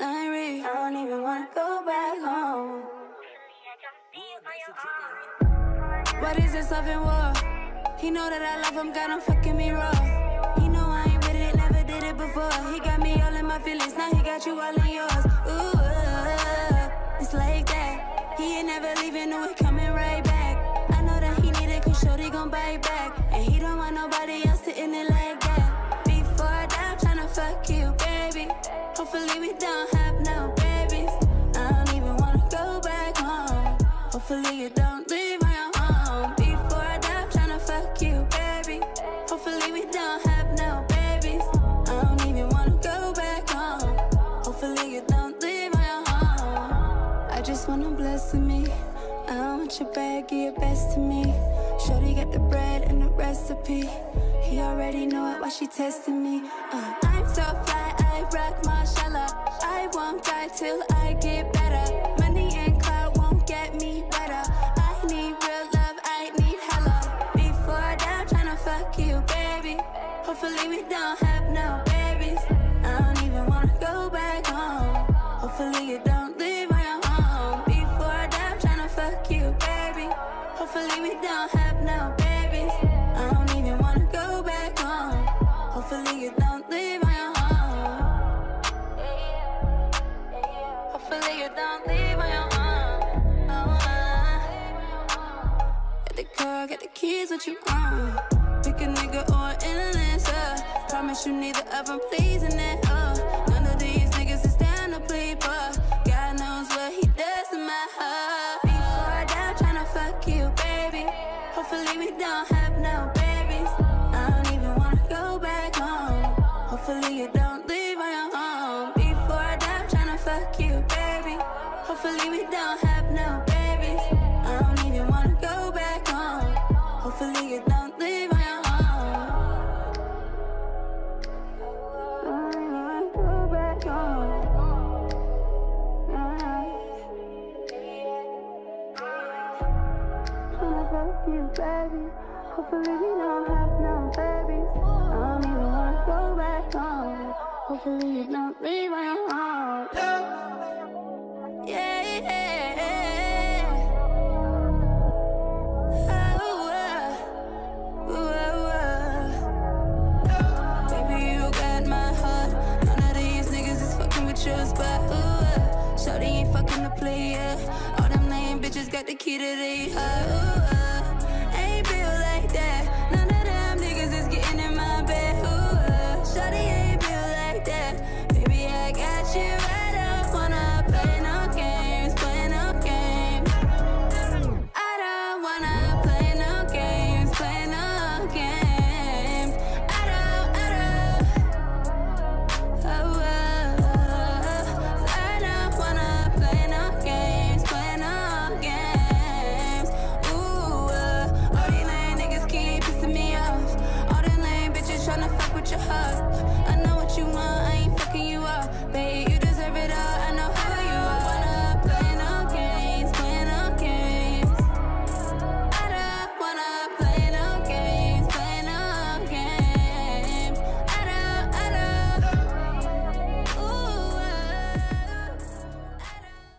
I don't even wanna go back home. What is this love and war? He know that I love him, got him fucking me raw. He know I ain't with it, never did it before. He got me all in my feelings, now he got you all in yours. Ooh, it's like that. He ain't never leaving, no, he coming right back. I know that he need it, cause Shorty gon' bite back. And he don't want nobody else sitting Hopefully you don't leave my home. Before I die, I'm tryna fuck you, baby. Hopefully we don't have no babies. I don't even wanna go back home. Hopefully you don't leave my home. I just wanna bless me. I want your bag, give your best to me. Shorty got the bread and the recipe. He already know it, why she testing me. Uh, I'm so fly, I rock Marshalla. I won't die till I get Hopefully you don't leave my home. Before I die, I'm tryna fuck you, baby. Hopefully we don't have no babies. I don't even wanna go back home. Hopefully you don't leave my home. Hopefully you don't leave my home. Oh, Get the car, get the keys, what you want? Pick a nigga or an influencer. Promise you neither of them pleasing it. Don't no babies. I don't even wanna go back home. Hopefully you don't leave my home. Before I die, I'm tryna fuck you, baby. Hopefully we don't have no babies. I don't even wanna go back home. Hopefully you don't leave my home. I don't even wanna go back home. You, baby. Hopefully we don't have no babies. I don't even wanna go back home. Hopefully you don't leave my home. Yeah, yeah. Oh, ooh, uh. Baby, you got my heart. None of these niggas is fucking with uh, ain't fucking. All them lame bitches got the key to their heart. Uh,